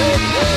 Woo!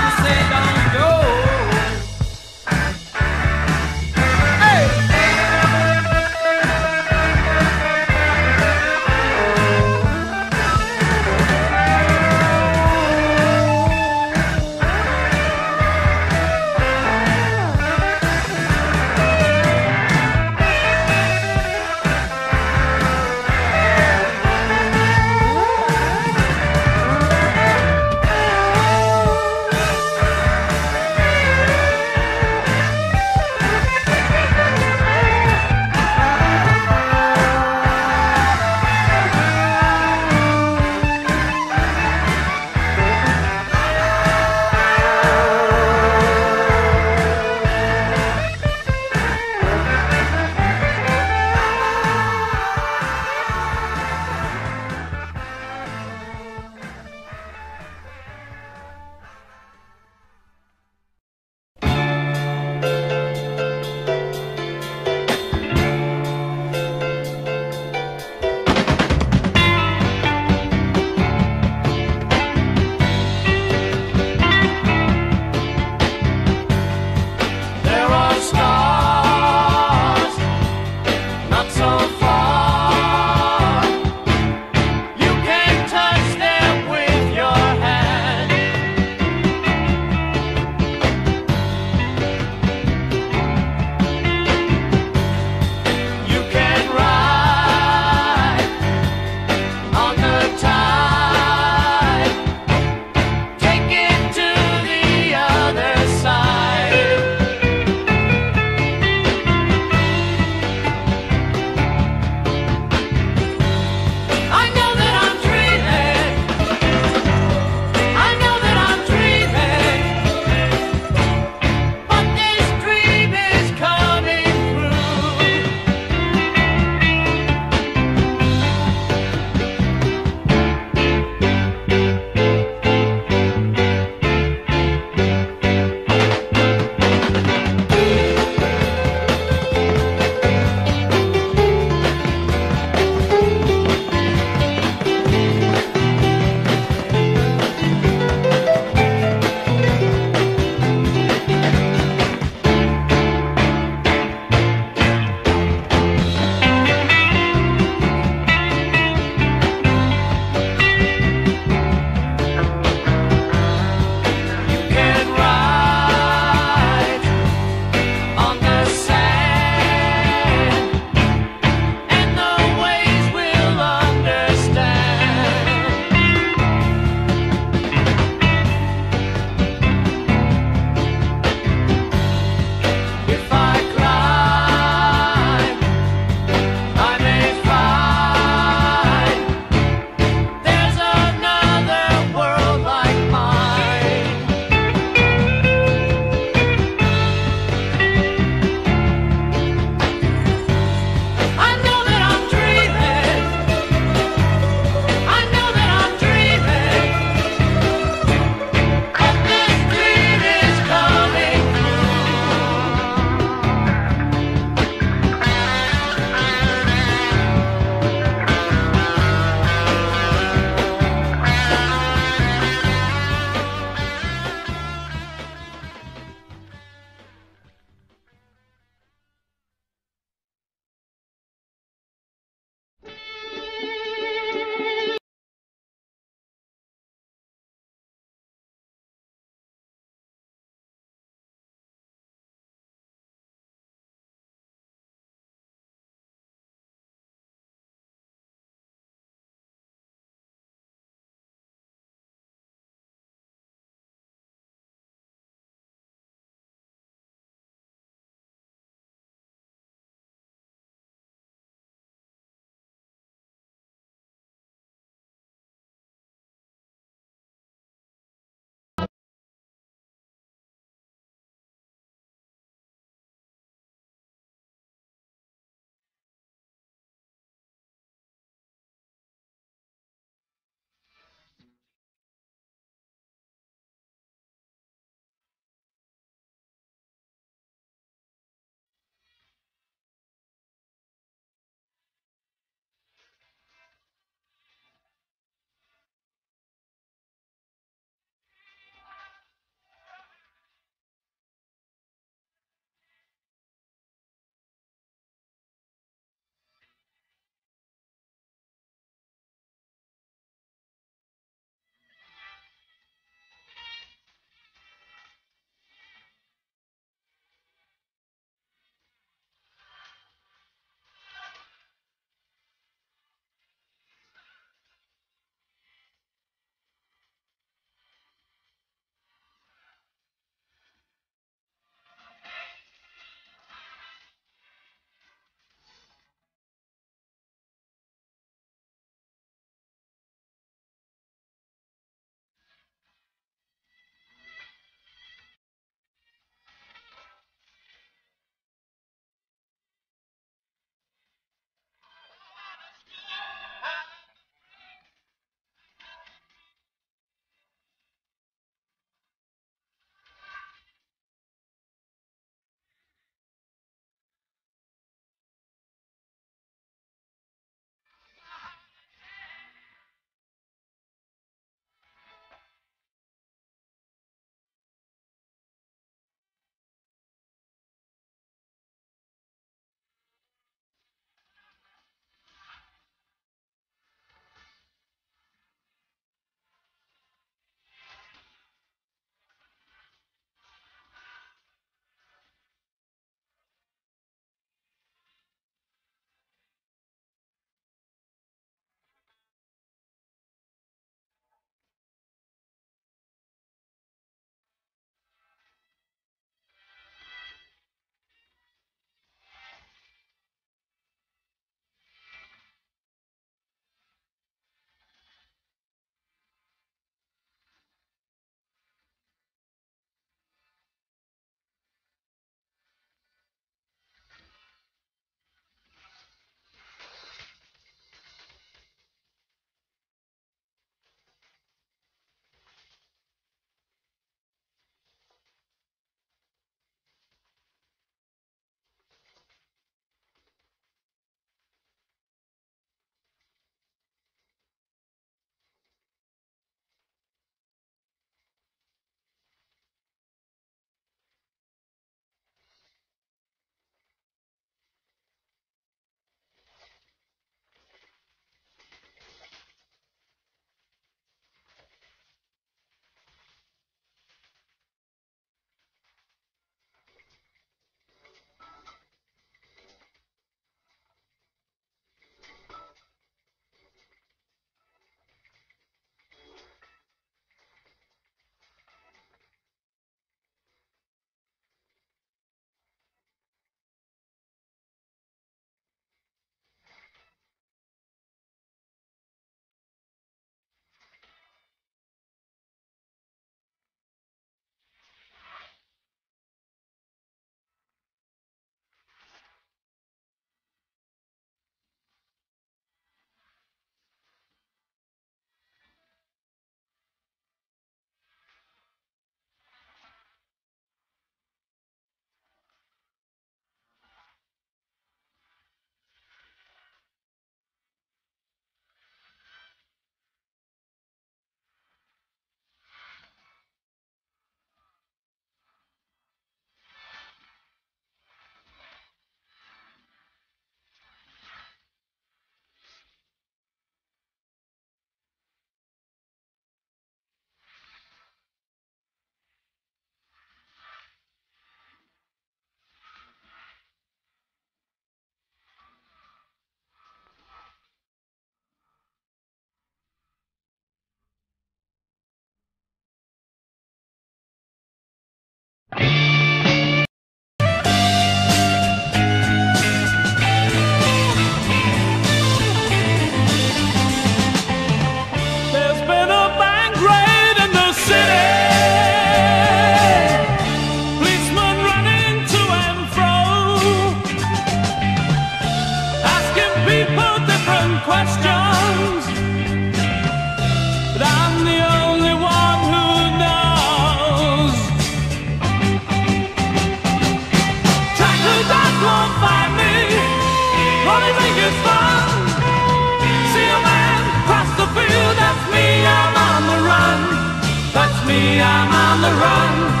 I'm on the run.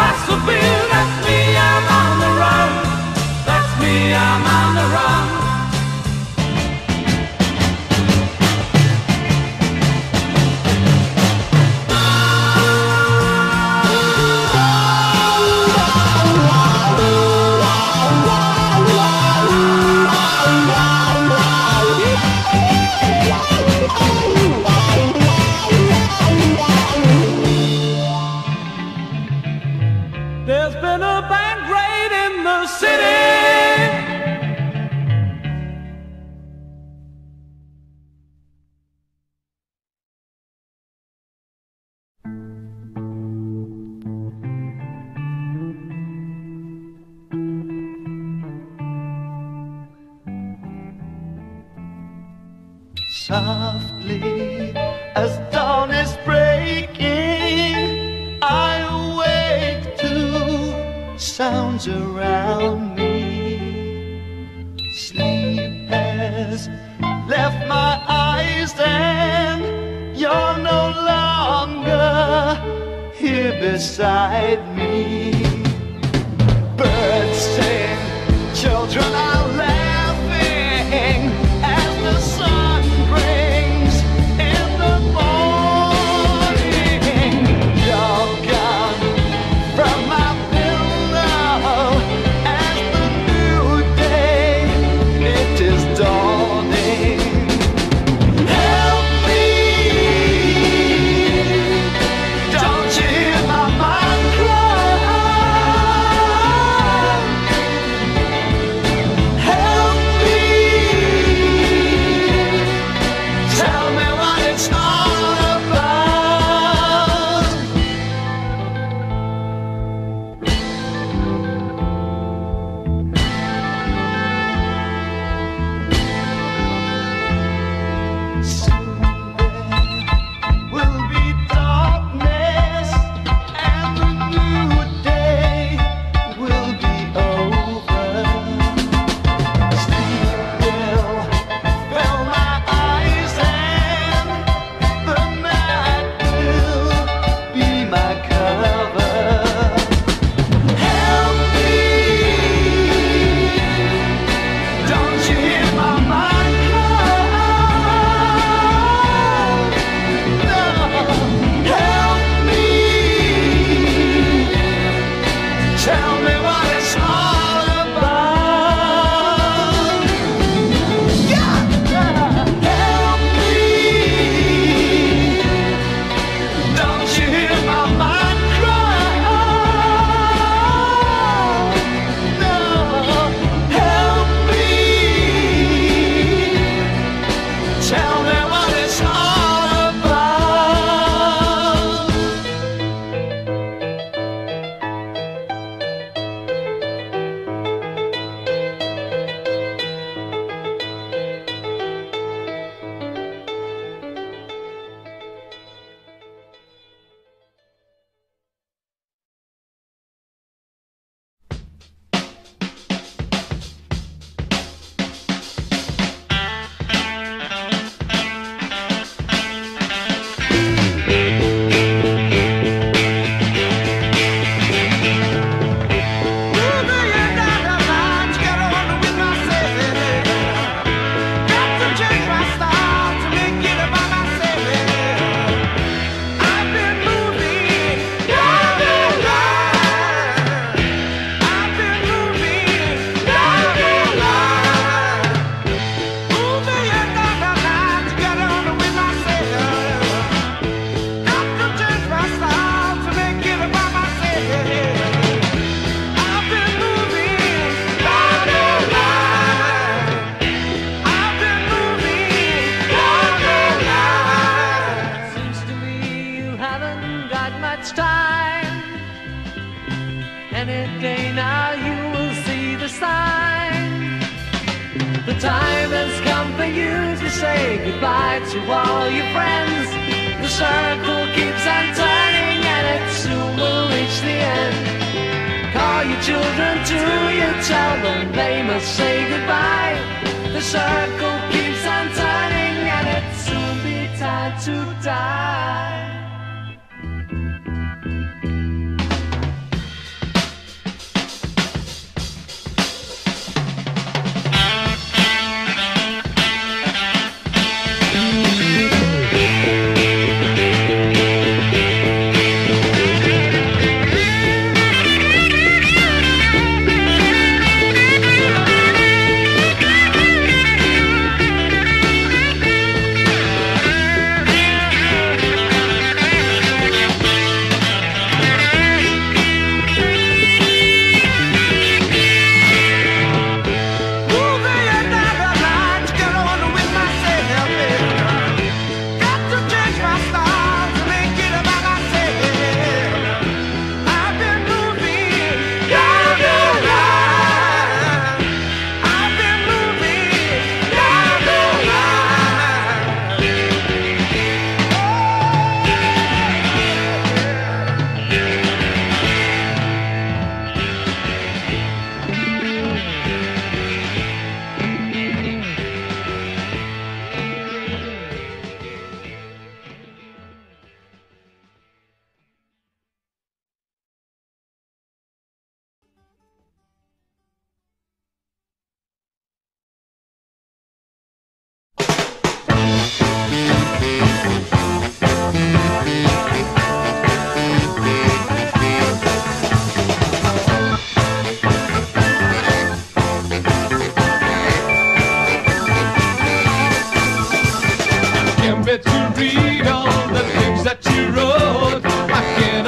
past. That's me, I'm on the run. That's me, I'm on the run.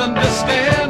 understand.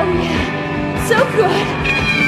Oh yeah, so good.